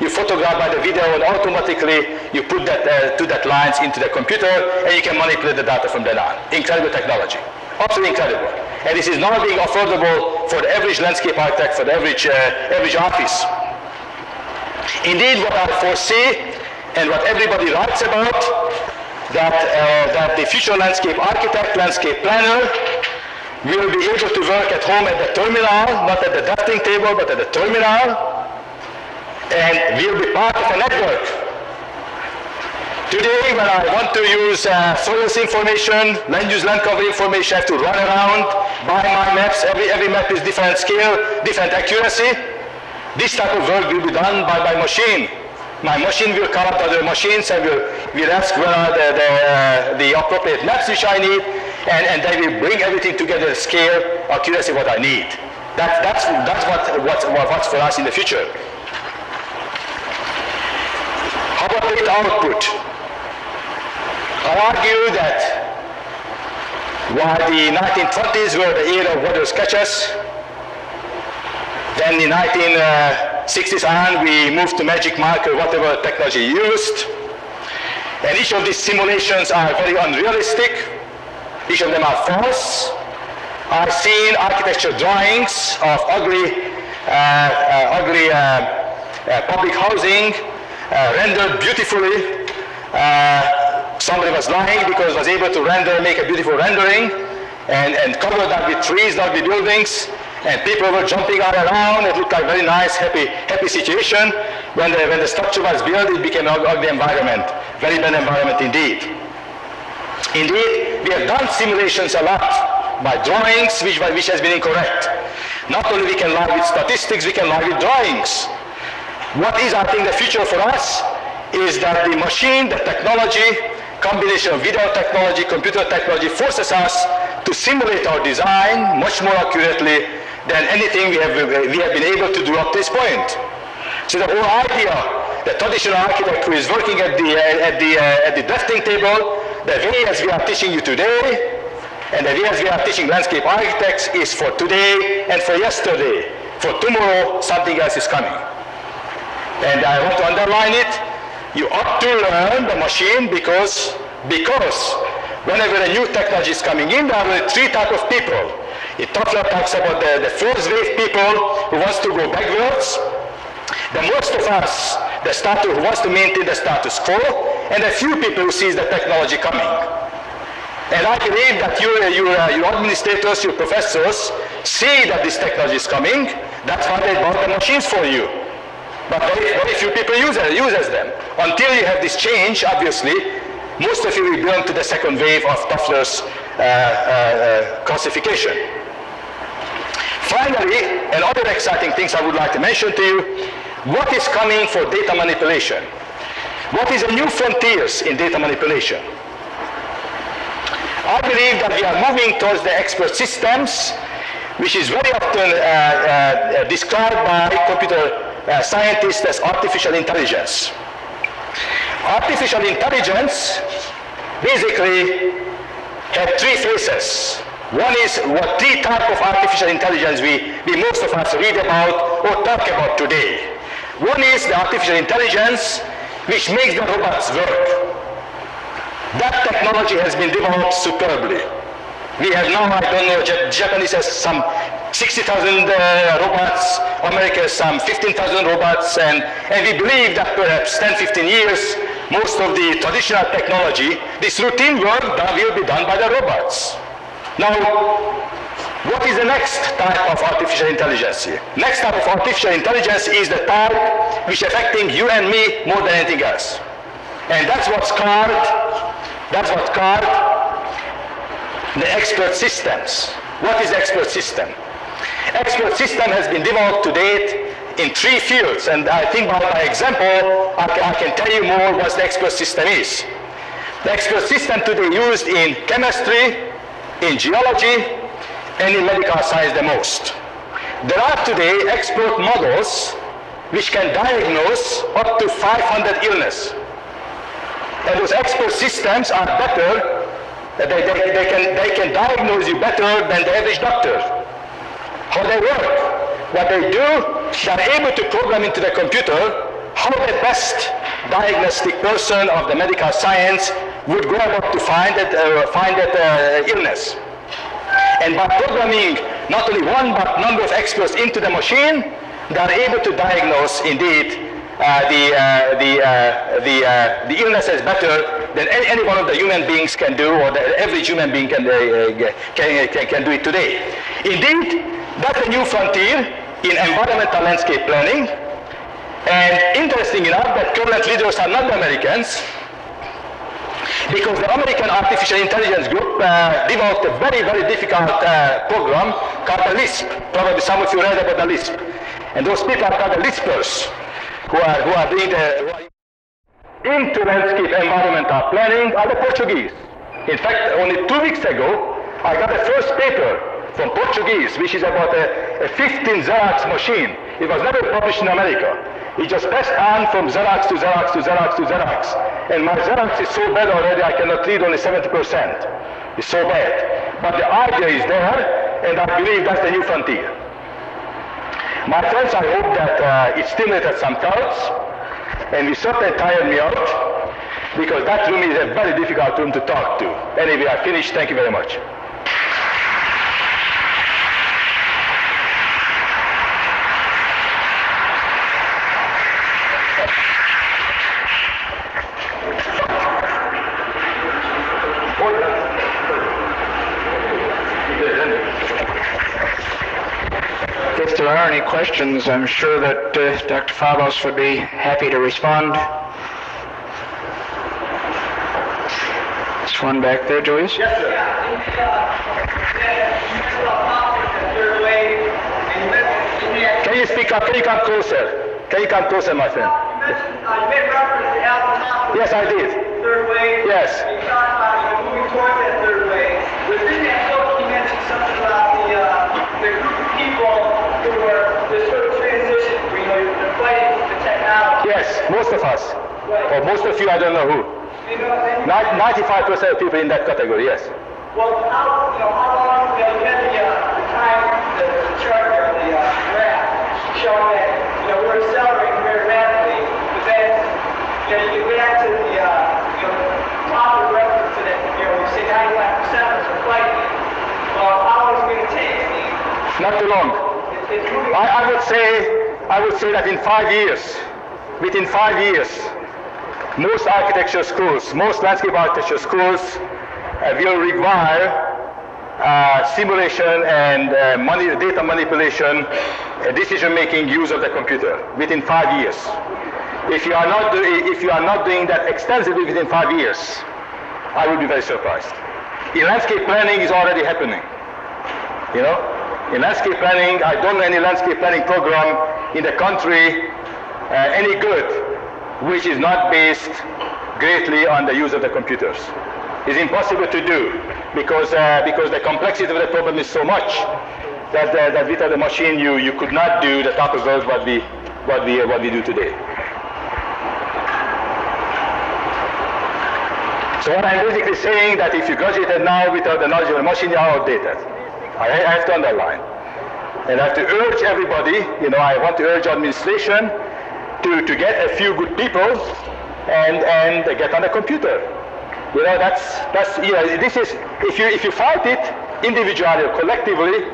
You photograph by the video and automatically you put that uh, to that lines into the computer and you can manipulate the data from then on. Incredible technology. Absolutely incredible. And this is not being affordable for the average landscape architect, for the average, uh, average office. Indeed, what I foresee and what everybody writes about, that, uh, that the future landscape architect, landscape planner, will be able to work at home at the terminal, not at the drafting table, but at the terminal, and will be part of a network. Today, when I want to use uh, soils information, land use land cover information, I have to run around, buy my maps. Every, every map is different scale, different accuracy. This type of work will be done by my machine my machine will call up other machines and will, will ask where are the, the, uh, the appropriate maps which I need, and, and they will bring everything together, scale, accuracy, what I need. That, that's that's what, what, what's for us in the future. How about data output? I argue that while the 1920s were the era of water sketches, then in 19, uh, 60s on, we moved to magic marker, whatever technology used. And each of these simulations are very unrealistic. Each of them are false. I've seen architecture drawings of ugly, uh, uh, ugly uh, uh, public housing, uh, rendered beautifully. Somebody was lying because was able to render, make a beautiful rendering, and, and cover that with trees, not with buildings, and people were jumping all around. It looked like a very nice, happy, happy situation. When the, when the structure was built, it became an ugly environment, very bad environment indeed. Indeed, we have done simulations a lot by drawings, which, which has been incorrect. Not only we can lie with statistics, we can lie with drawings. What is, I think, the future for us is that the machine, the technology, combination of video technology, computer technology forces us to simulate our design much more accurately than anything we have, we have been able to do up to this point. So the whole idea, the traditional architect who is working at the, uh, at the, uh, at the drafting table, the way as we are teaching you today, and the way as we are teaching landscape architects is for today and for yesterday. For tomorrow, something else is coming. And I want to underline it. You ought to learn the machine because, because whenever a new technology is coming in, there are three types of people. It Toffler talks about the, the first wave people who wants to go backwards, the most of us, the status who wants to maintain the status quo, and a few people who sees the technology coming. And I believe that your, your, your administrators, your professors, see that this technology is coming. That's why they bought the machines for you. But very, very few people use uses them. Until you have this change, obviously, most of you will belong to the second wave of Toffler's uh, uh, uh, classification. Finally, and other exciting things I would like to mention to you, what is coming for data manipulation? What is the new frontiers in data manipulation? I believe that we are moving towards the expert systems, which is very often uh, uh, described by computer uh, scientists as artificial intelligence. Artificial intelligence basically have three phases. One is what three type of artificial intelligence we, we most of us read about or talk about today. One is the artificial intelligence which makes the robots work. That technology has been developed superbly. We have now, I don't know, Japanese has some 60,000 uh, robots, America some 15,000 robots, and, and we believe that perhaps 10, 15 years, most of the traditional technology, this routine work will be done by the robots. Now, what is the next type of artificial intelligence here? Next type of artificial intelligence is the type which affecting you and me more than anything else. And that's what's called, that's what's called the expert systems. What is expert system? Expert system has been developed to date in three fields, and I think by my example, I can, I can tell you more what the expert system is. The expert system today used in chemistry, in geology and in medical science the most. There are today expert models which can diagnose up to 500 illness. And those expert systems are better, they, they, they, can, they can diagnose you better than the average doctor. How they work? What they do, they are able to program into the computer how the best diagnostic person of the medical science would go about to find that, uh, find that uh, illness. And by programming not only one but number of experts into the machine, they are able to diagnose indeed uh, the, uh, the, uh, the, uh, the illness is better than any, any, one of the human beings can do or the average human being can, can, can, can do it today. Indeed, that's a new frontier in environmental landscape planning. And interesting enough that current leaders are not Americans, because the American Artificial Intelligence Group uh, developed a very, very difficult uh, program called the LISP. Probably some of you read about the LISP. And those people are called the LISPers, who are, who are doing the, into landscape environmental planning are the Portuguese. In fact, only two weeks ago, I got the first paper from Portuguese, which is about a, a 15 Xerox machine. It was never published in America. It just passed on from Xerox to Xerox to Xerox to Xerox. And my Xerox is so bad already I cannot read only 70%. It's so bad. But the idea is there, and I believe that's the new frontier. My friends, I hope that uh, it stimulated some thoughts, and it certainly tired me out, because that room is a very difficult room to talk to. Anyway, I finished. Thank you very much. if there are any questions, I'm sure that uh, Dr. Fabos would be happy to respond. This one back there, Julius? Yes, sir. Can you speak up? Can you come closer? Can you come closer, my friend? Yes, I did. Third wave. Yes. You talked about you know, moving towards that third wave. Within that book, you mentioned something about the uh, the group of people who sort of transition, where you know they're fighting the technology. Yes, most of us. Or most of you, I don't know who. You know, Nin- 95% of people in that category, yes. well, how you know how long know, you the uh, the time the, the chart there, the uh, graph showing that you know we're accelerating very rapidly, but then you know you get back to the uh, you know top of reference to that you know you say 95% of us are fighting. Well, how long is it going to take? Not too long. I, I would say, I would say that in five years, within five years, most architecture schools, most landscape architecture schools uh, will require uh, simulation and uh, money, data manipulation, uh, decision-making use of the computer within five years. If you are not, if you are not doing that extensively within five years, I would be very surprised. In landscape planning is already happening. You know, in landscape planning, I don't know any landscape planning program in the country uh, any good which is not based greatly on the use of the computers. It's impossible to do because uh, because the complexity of the problem is so much that uh, that without the machine you you could not do the type of work what we what we what we do today. So what I'm basically saying that if you graduated now without the knowledge of the machine, you are outdated. I, have to underline. And I have to urge everybody, you know, I want to urge administration to, to get a few good people and, and get on the computer. You know, that's, that's, you know, this is, if you, if you fight it individually or collectively,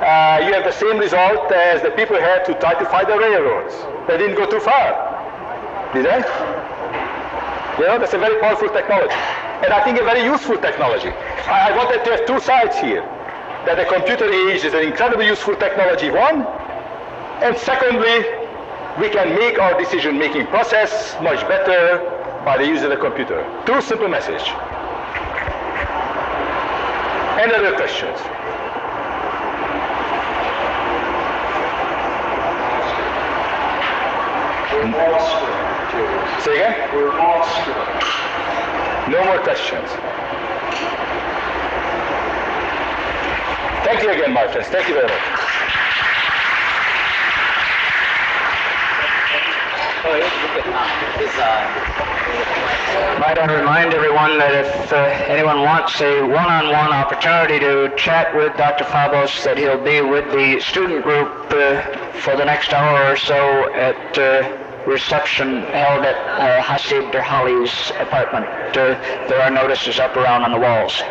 uh, you have the same result as the people had to try to fight the railroads. They didn't go too far. Did they? You know, that's a very powerful technology. And I think a very useful technology. I, I wanted to have two sides here. That the computer age is an incredibly useful technology, one. And secondly, we can make our decision-making process much better by the use of the computer. Two simple messages. Any other questions? We're awestruck, Say again? We're awestruck. No more questions. Thank you again, my friends. Thank you very much. Might I remind everyone that if uh, anyone wants a one-on-one opportunity to chat with Dr. Fabos, that he'll be with the student group uh, for the next hour or so at uh, reception held at uh, Hasib Derhali's apartment. Uh, there are notices up around on the walls.